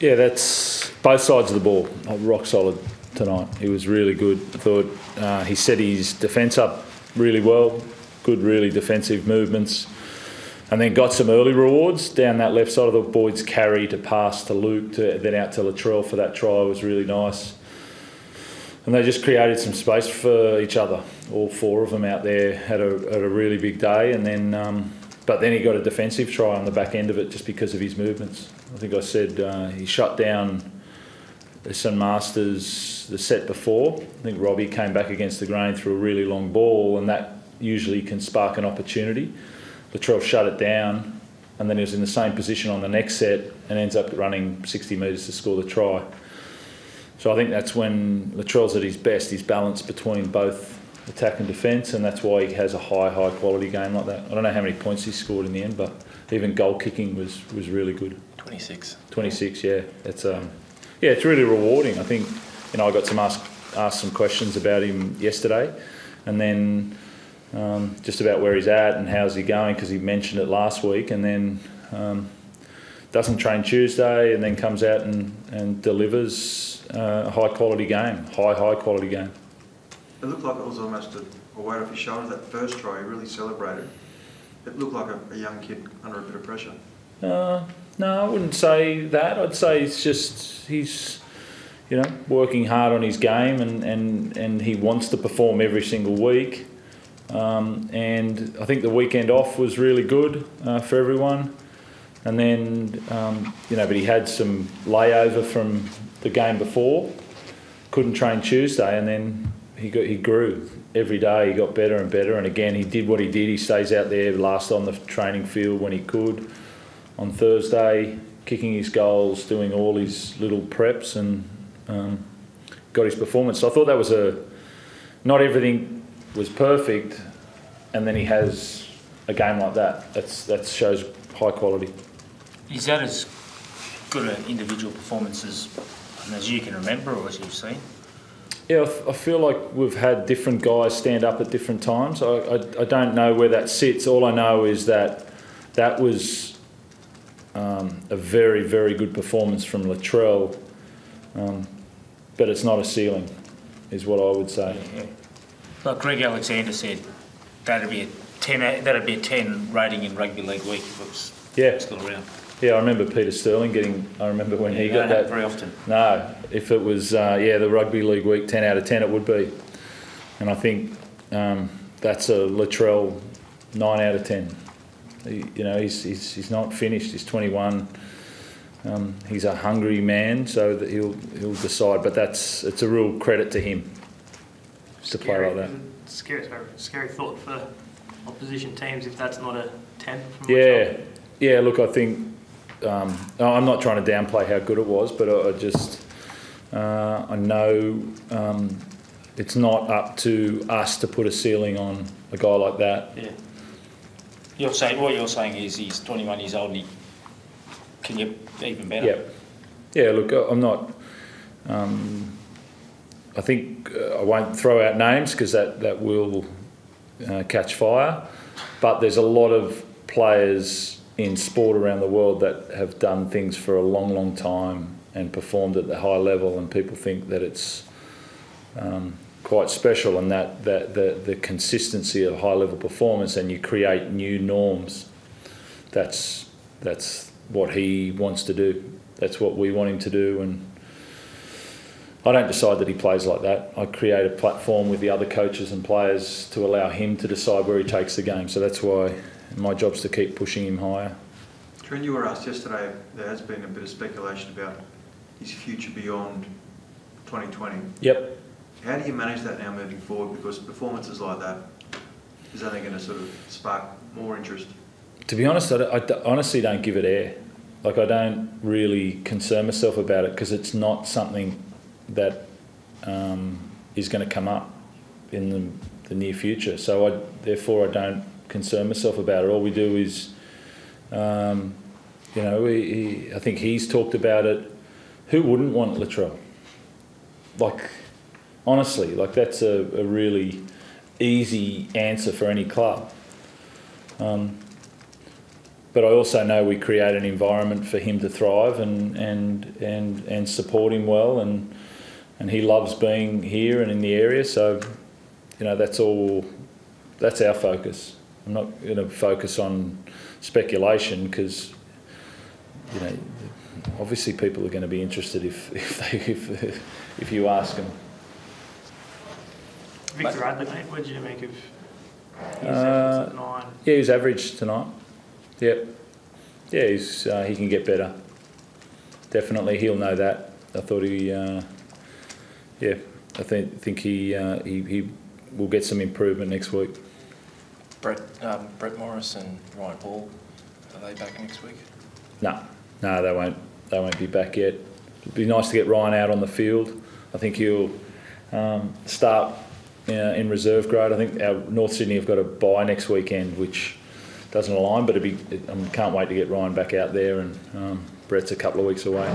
Yeah, that's both sides of the ball. Rock solid tonight. He was really good. I thought uh, he set his defence up really well. Good, really defensive movements. And then got some early rewards down that left side of the Boyd's carry to pass to Luke, to, then out to Latrell for that try was really nice. And they just created some space for each other. All four of them out there had a, had a really big day. And then, um, but then he got a defensive try on the back end of it just because of his movements. I think I said uh, he shut down Esan Marsters the set before. I think Robbie came back against the grain through a really long ball, and that usually can spark an opportunity. Latrell shut it down, and then he was in the same position on the next set and ends up running 60 metres to score the try. So I think that's when Latrell's at his best. He's balanced between both attack and defence, and that's why he has a high, high quality game like that. I don't know how many points he scored in the end, but even goal kicking was, was really good. 26. 26, yeah. It's um, yeah, it's really rewarding. I think you know I got some ask ask some questions about him yesterday, and then um, just about where he's at and how's he going because he mentioned it last week, and then um, doesn't train Tuesday, and then comes out and and delivers uh, a high quality game, high high quality game. It looked like it was almost a, a weight off his shoulders. That first try, he really celebrated. It looked like a, a young kid under a bit of pressure. Uh, no, I wouldn't say that. I'd say it's just he's, you know, working hard on his game and, and, and he wants to perform every single week. Um, and I think the weekend off was really good uh, for everyone. And then, um, you know, but he had some layover from the game before. Couldn't train Tuesday, and then he got he grew every day. He got better and better. And again, he did what he did. He stays out there last on the training field when he could on Thursday, kicking his goals, doing all his little preps, and um, got his performance. So I thought that was a not everything was perfect, and then he has a game like that. That's that shows high quality. Is that as good an individual performance as, as you can remember or as you've seen? Yeah, I feel like we've had different guys stand up at different times. I, I, I don't know where that sits. All I know is that that was um, a very, very good performance from Latrell, um, but it's not a ceiling, is what I would say. Yeah. Like Greg Alexander said, that'd be a ten. That'd be a ten rating in rugby league week if it was yeah. still around. Yeah, I remember Peter Sterling getting. I remember when he got that very often. No, if it was uh, yeah the rugby league week, ten out of ten it would be, and I think um, that's a Latrell nine out of ten. He, you know, he's, he's, he's not finished. He's 21. Um, he's a hungry man, so that he'll he'll decide. But that's it's a real credit to him to play like that. Scary, scary thought for opposition teams if that's not a ten. yeah, yeah. Look, I think um, I'm not trying to downplay how good it was, but I, I just uh, I know um, it's not up to us to put a ceiling on a guy like that. Yeah. You're saying what you're saying is he's 21 years old and he can get even better. Yeah, yeah. Look, I'm not. Um, I think uh, I won't throw out names because that that will uh, catch fire. But there's a lot of players in sport around the world that have done things for a long, long time and performed at the high level, and people think that it's um, quite special and that, that the, the consistency of high level performance and you create new norms. That's, that's what he wants to do. That's what we want him to do. And I don't decide that he plays like that. I create a platform with the other coaches and players to allow him to decide where he takes the game. So that's why my job's to keep pushing him higher. Trent, you were asked yesterday, there has been a bit of speculation about his future beyond 2020. Yep. How do you manage that now moving forward? Because performances like that is only going to sort of spark more interest. To be honest, I, I honestly don't give it air. Like I don't really concern myself about it because it's not something that um, is going to come up in the, the, near future. So I, therefore, I don't concern myself about it. All we do is, um, you know, he, he, I think he's talked about it. Who wouldn't want Latrell? Like honestly, like that's a, a really easy answer for any club. Um, but I also know we create an environment for him to thrive and and and and support him well, and and he loves being here and in the area. So, you know, that's all. That's our focus. I'm not going to focus on speculation because, you know, obviously people are going to be interested if if they if, if you ask them. Victor Radley, mate, what did you make of his Uh, at nine? Yeah, he's average tonight. Yep. Yeah, he's uh, he can get better. Definitely, he'll know that. I thought he, uh, yeah, I think think he, uh, he he will get some improvement next week. Brett, um, Brett Morris and Ryan Hall, are they back next week? No, no, they won't. They won't be back yet. It'd be nice to get Ryan out on the field. I think he'll um, start in reserve grade. I think our North Sydney have got a bye next weekend, which doesn't align. But be, I can't wait to get Ryan back out there, and um, Brett's a couple of weeks away.